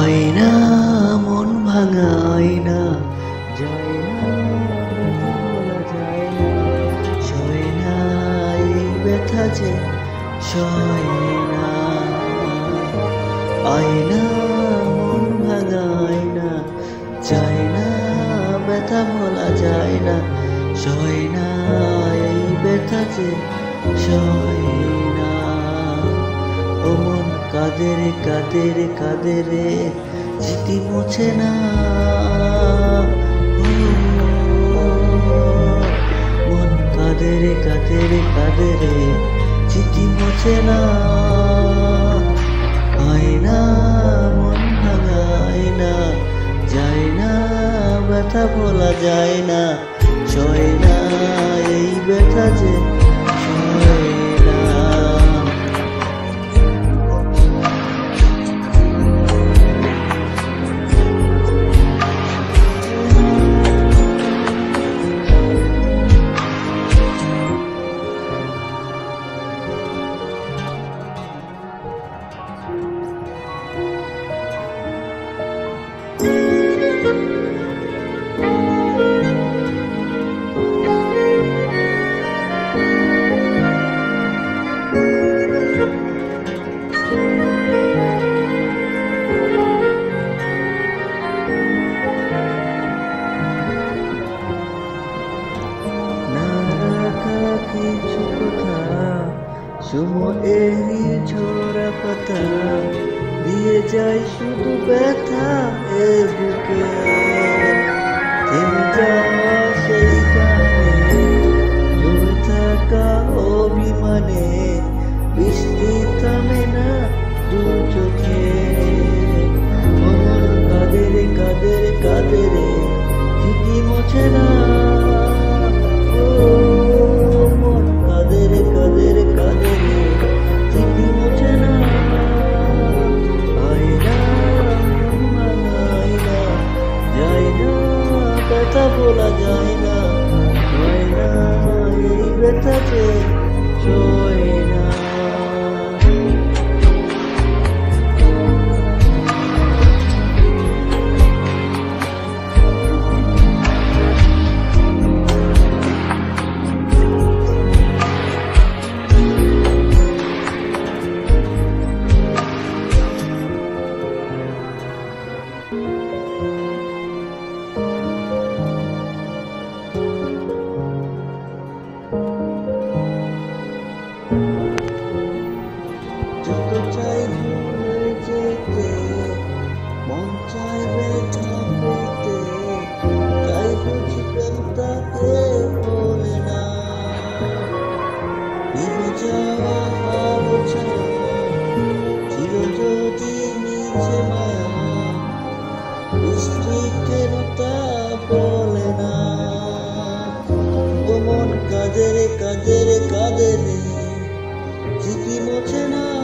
আয়না, মন ভাঙা আয়না যায় না যায় না সয় না এই ব্যথা যে সয় না আয়না, মন ভাঙা আয়না যায় না ব্যথা বলা যায় না সয় না এই ব্যথা যে সয় না ও কাদের কাদের কাদের স্মৃতি মুছে না। মন কাদের কাদের কাদের স্মৃতি মুছে না। আয়না, মন ভাঙা আয়না, যায় না, ব্যথা বলা যায় না। সয় না, এই ব্যথা যে কিছু কথা সময়েরই ঝরা পাতা দিয়ে যাই শুধু ব্যথা, এ বুকে। থেমে সেই গানে জমে অভিমানে বৃষ্টি সয় কেন তা বলে না। কাদের কাদের স্মৃতি মোছে না